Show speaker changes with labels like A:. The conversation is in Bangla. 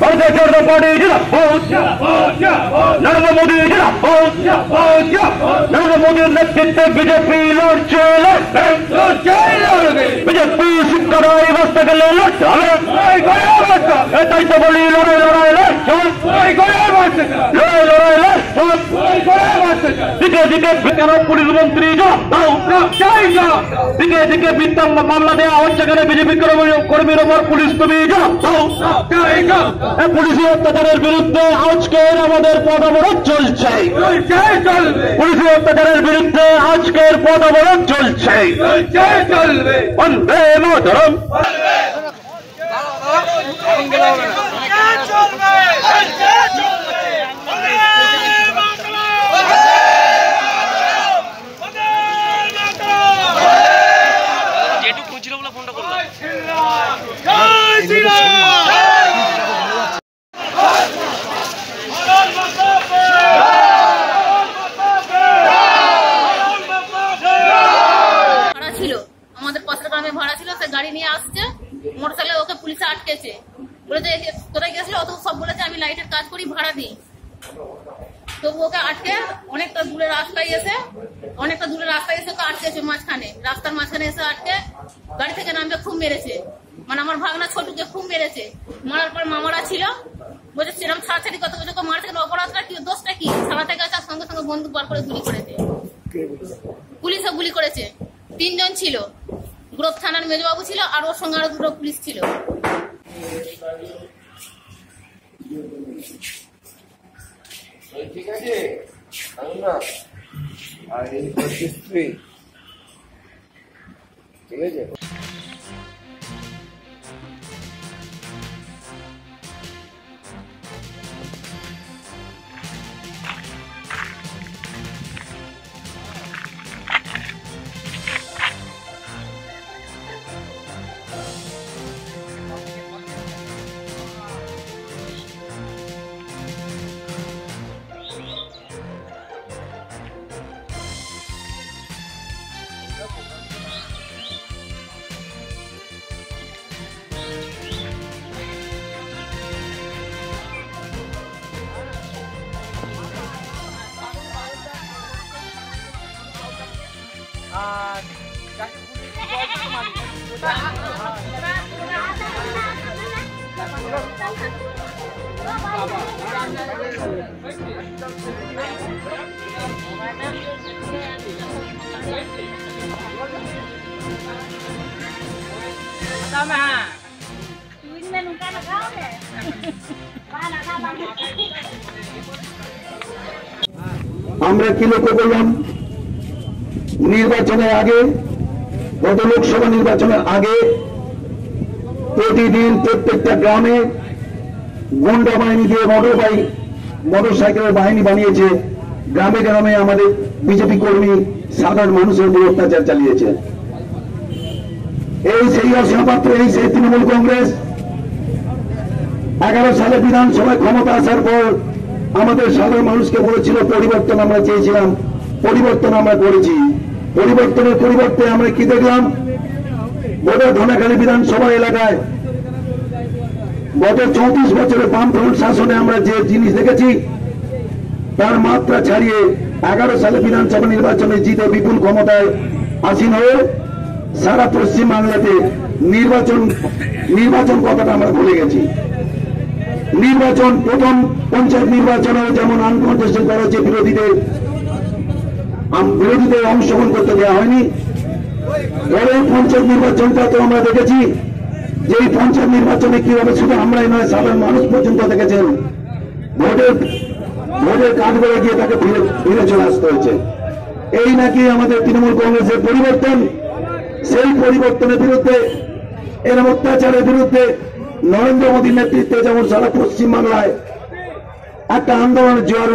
A: ভারতীয় জনতা পার্টি জেলা ভোট নরেন্দ্র মোদী জেলা ভোট নরেন্দ্র মোদীর নেতৃত্বে বিজেপি লড়ছে বিজেপি শিক্ষারাই বাঁচতে গেলে লড়তে হবে তাই তো বলি লড়াই লড়াই লড়ছে দিকে কেন পুলিশ মন্ত্রী দিকে দিকে মিথ্যা মামলা দেওয়া হচ্ছে কেন বিজেপি কর্মীর ওপর পুলিশ তুমি পুলিশি অত্যাচারের বিরুদ্ধে আজকের আমাদের পদ অবরোধ চলছে। পুলিশি অত্যাচারের বিরুদ্ধে আজকের পদ অবরোধ চলছে। বন্দে মাতরম।
B: যেটুকু খুঁজছিল বলে ফোনটা করলাম
C: ভাড়া ছিল আমাদের পাশের গ্রামে ভাড়া ছিল, সে গাড়ি নিয়ে আসছে, মোটরসাইকেলে ওকে পুলিশে আটকেছে। বলেছে, "এ- কোথায় গেছিল? অত সব বলেছে, আমি লাইটের কাজ করি, ভাড়া দিই তবু ওকে আটকে অনেকটা দূরে রাস্তায় এসে, অনেকটা দূরে রাস্তায় এসে ওকে আটকেছে মাঝখানে। রাস্তার মাঝখানে এসে আটকে গাড়ি থেকে নামবে খুব মেরেছে। মানে আমার ভাগনা ছোটকে খুব মেরেছে। মারার পর মামারা ছিল। বলছে সেরকম ছাড়াছাড়ি কত বছর মারছে অপরাধটা কি? দোষটা কি? ছাড়াতে গেছে সঙ্গে সঙ্গে বন্দুক বার করে গুলি করেছে। পুলিশও গুলি করেছে। তিনজন ছিল। গ্রোথ থানার মেজবাবু ছিল আর ওর সঙ্গে আরও দুটো পুলিশ ছিল।
D: ঠিক আছে? না
E: আমরা কি লক্ষ্য করলাম নির্বাচনের আগে, গত লোকসভা নির্বাচনের আগে প্রতিদিন প্রত্যেকটা গ্রামে গুন্ডা বাহিনী দিয়ে মোটর বাইক মোটর সাইকেলের বাহিনী বানিয়েছে। গ্রামে গ্রামে আমাদের বিজেপি কর্মী, সাধারণ মানুষের উপর অত্যাচার চালিয়েছে। এই সেই অসীমাপাত্র এই সেই তৃণমূল কংগ্রেস, এগারো সালে বিধানসভায় ক্ষমতা আসার পর আমাদের সাধারণ মানুষকে বলেছিল, পরিবর্তন আমরা চেয়েছিলাম, পরিবর্তন আমরা করেছি। পরিবর্তনের পরিবর্তে আমরা কি দেখলাম? গোটা ধনাখালী বিধানসভা এলাকায় গত চৌত্রিশ বছরের বামফ্রন্ট শাসনে আমরা যে জিনিস দেখেছি, তার মাত্রা ছাড়িয়ে এগারো সালে বিধানসভা নির্বাচনে জিতে বিপুল ক্ষমতায় আসীন হয়ে সারা পশ্চিম বাংলাতে নির্বাচন নির্বাচন কথাটা আমরা ভুলে গেছি। নির্বাচন প্রথম পঞ্চায়েত নির্বাচনেও যেমন আনকন্টেস্টেড করা হচ্ছে বিরোধীদের বিরোধীদের অংশগ্রহণ করতে দেওয়া হয়নি। পরে পঞ্চায়েত নির্বাচনটা তো আমরা দেখেছি। যে এই পঞ্চায়েত নির্বাচনে কীভাবে শুধু আমরাই নয়, সাধারণ মানুষ পর্যন্ত দেখেছেন। ভোটের ভোটের করে গিয়ে তাকে ফিরে চলে আসতে হয়েছে। এই নাকি আমাদের তৃণমূল কংগ্রেসের পরিবর্তন? সেই পরিবর্তনের বিরুদ্ধে এরম অত্যাচারের বিরুদ্ধে নরেন্দ্র মোদীর নেতৃত্বে যেমন সারা পশ্চিমবাংলায় একটা আন্দোলনের জোয়ার